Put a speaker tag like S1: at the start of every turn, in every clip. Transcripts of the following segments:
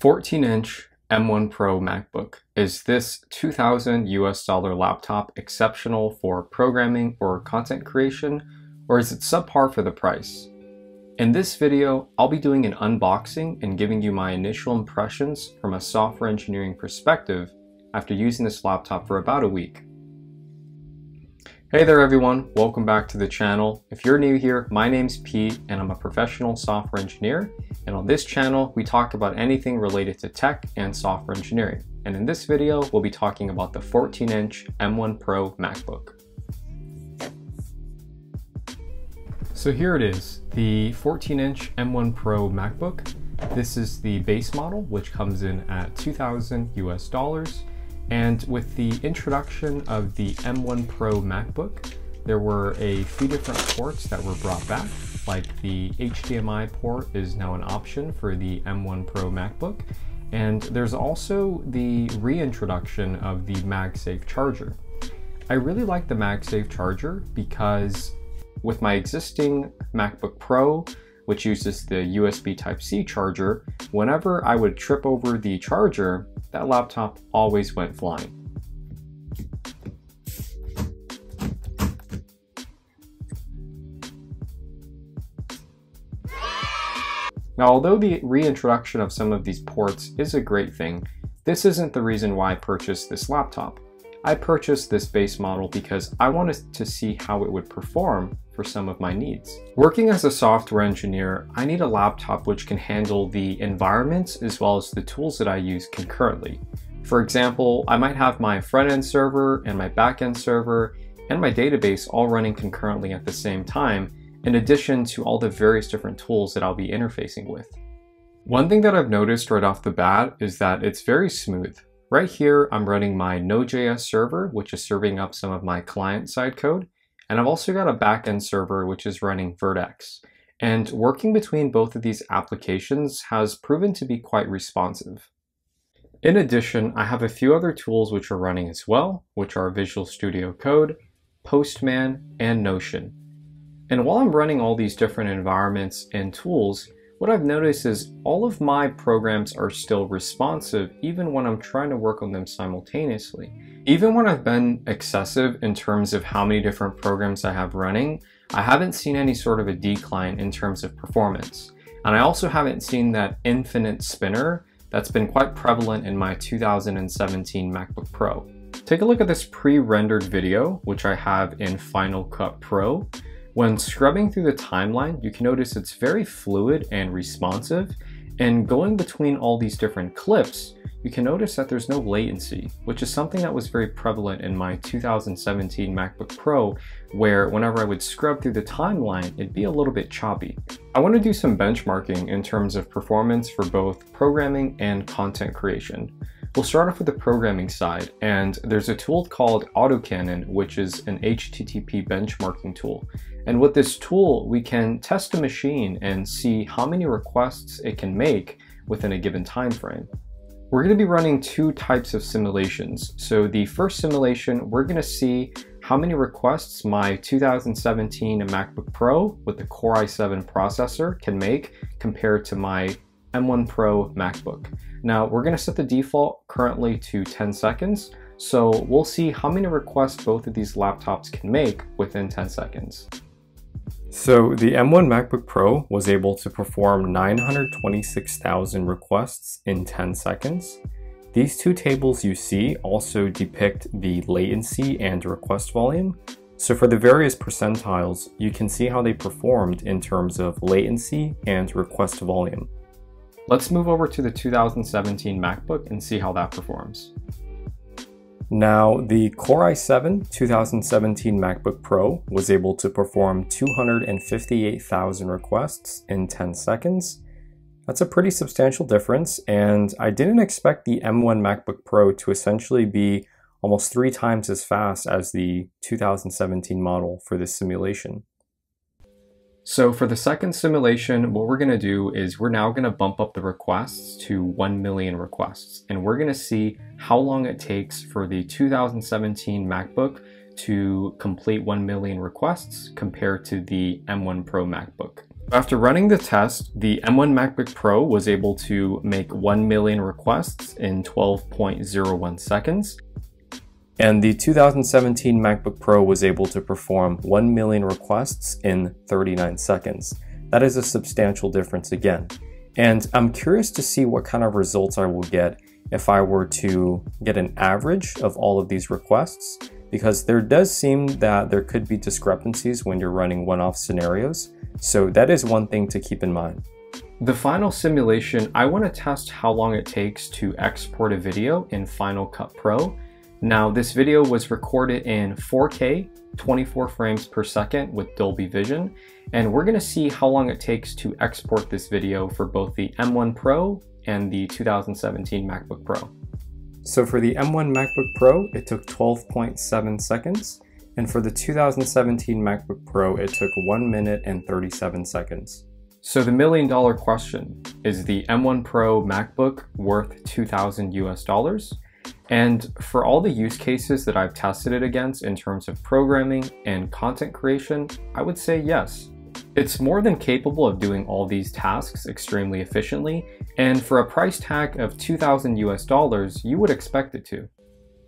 S1: 14 inch M1 Pro MacBook. Is this 2000 US dollar laptop exceptional for programming or content creation, or is it subpar for the price? In this video, I'll be doing an unboxing and giving you my initial impressions from a software engineering perspective after using this laptop for about a week. Hey there everyone, welcome back to the channel. If you're new here, my name's Pete and I'm a professional software engineer. And on this channel, we talk about anything related to tech and software engineering. And in this video, we'll be talking about the 14-inch M1 Pro MacBook. So here it is, the 14-inch M1 Pro MacBook. This is the base model, which comes in at 2000 US dollars. And with the introduction of the M1 Pro MacBook, there were a few different ports that were brought back, like the HDMI port is now an option for the M1 Pro MacBook, and there's also the reintroduction of the MagSafe charger. I really like the MagSafe charger because with my existing MacBook Pro, which uses the USB Type-C charger, whenever I would trip over the charger, that laptop always went flying. Now, although the reintroduction of some of these ports is a great thing, this isn't the reason why I purchased this laptop. I purchased this base model because I wanted to see how it would perform for some of my needs. Working as a software engineer, I need a laptop which can handle the environments as well as the tools that I use concurrently. For example, I might have my front-end server and my back-end server and my database all running concurrently at the same time, in addition to all the various different tools that I'll be interfacing with. One thing that I've noticed right off the bat is that it's very smooth. Right here, I'm running my Node.js server, which is serving up some of my client-side code. And I've also got a backend server, which is running Vert.x. And working between both of these applications has proven to be quite responsive. In addition, I have a few other tools which are running as well, which are Visual Studio Code, Postman, and Notion. And while I'm running all these different environments and tools, what I've noticed is all of my programs are still responsive even when I'm trying to work on them simultaneously. Even when I've been excessive in terms of how many different programs I have running, I haven't seen any sort of a decline in terms of performance. And I also haven't seen that infinite spinner that's been quite prevalent in my 2017 MacBook Pro. Take a look at this pre-rendered video, which I have in Final Cut Pro. When scrubbing through the timeline, you can notice it's very fluid and responsive, and going between all these different clips, you can notice that there's no latency, which is something that was very prevalent in my 2017 MacBook Pro, where whenever I would scrub through the timeline, it'd be a little bit choppy. I want to do some benchmarking in terms of performance for both programming and content creation. We'll start off with the programming side, and there's a tool called AutoCannon, which is an HTTP benchmarking tool. And with this tool, we can test a machine and see how many requests it can make within a given time frame. We're going to be running two types of simulations. So the first simulation, we're going to see how many requests my 2017 MacBook Pro with the Core i7 processor can make compared to my M1 Pro MacBook. Now we're going to set the default currently to 10 seconds, so we'll see how many requests both of these laptops can make within 10 seconds. So the M1 MacBook Pro was able to perform 926,000 requests in 10 seconds. These two tables you see also depict the latency and request volume. So for the various percentiles, you can see how they performed in terms of latency and request volume. Let's move over to the 2017 MacBook and see how that performs. Now, the Core i7 2017 MacBook Pro was able to perform 258,000 requests in 10 seconds. That's a pretty substantial difference, and I didn't expect the M1 MacBook Pro to essentially be almost three times as fast as the 2017 model for this simulation. So for the second simulation, what we're going to do is we're now going to bump up the requests to 1 million requests. And we're going to see how long it takes for the 2017 MacBook to complete 1 million requests compared to the M1 Pro MacBook. After running the test, the M1 MacBook Pro was able to make 1 million requests in 12.01 seconds, and the 2017 MacBook Pro was able to perform 1 million requests in 39 seconds. That is a substantial difference again. And I'm curious to see what kind of results I will get if I were to get an average of all of these requests, because there does seem that there could be discrepancies when you're running one-off scenarios. So that is one thing to keep in mind. The final simulation, I want to test how long it takes to export a video in Final Cut Pro. Now this video was recorded in 4K, 24 frames per second with Dolby Vision, and we're going to see how long it takes to export this video for both the M1 Pro and the 2017 MacBook Pro. So for the M1 MacBook Pro, it took 12.7 seconds, and for the 2017 MacBook Pro, it took 1 minute and 37 seconds. So the million dollar question, is the M1 Pro MacBook worth 2000 US dollars? And for all the use cases that I've tested it against in terms of programming and content creation, I would say yes. It's more than capable of doing all these tasks extremely efficiently, and for a price tag of 2000 US dollars, you would expect it to.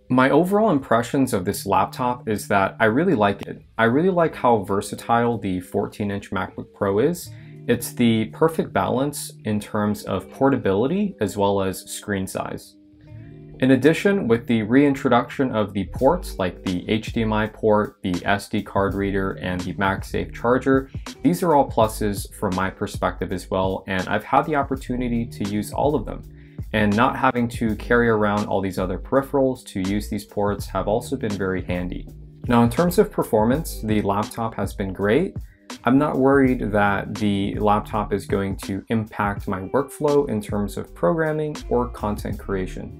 S1: My overall impressions of this laptop is that I really like it. I really like how versatile the 14-inch MacBook Pro is. It's the perfect balance in terms of portability as well as screen size. In addition, with the reintroduction of the ports like the HDMI port, the SD card reader, and the MagSafe charger, these are all pluses from my perspective as well, and I've had the opportunity to use all of them and not having to carry around all these other peripherals to use these ports have also been very handy. Now in terms of performance, the laptop has been great. I'm not worried that the laptop is going to impact my workflow in terms of programming or content creation.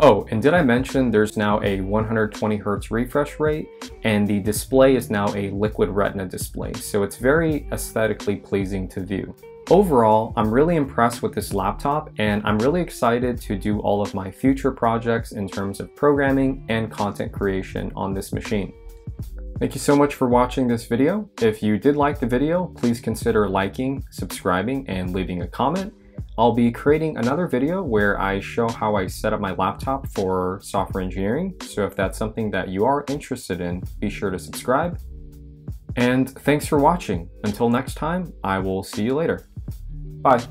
S1: Oh, and did I mention there's now a 120 hertz refresh rate and the display is now a liquid retina display, so it's very aesthetically pleasing to view. Overall, I'm really impressed with this laptop and I'm really excited to do all of my future projects in terms of programming and content creation on this machine. Thank you so much for watching this video. If you did like the video, please consider liking, subscribing, and leaving a comment. I'll be creating another video where I show how I set up my laptop for software engineering. So if that's something that you are interested in, be sure to subscribe. And thanks for watching. Until next time, I will see you later. Bye.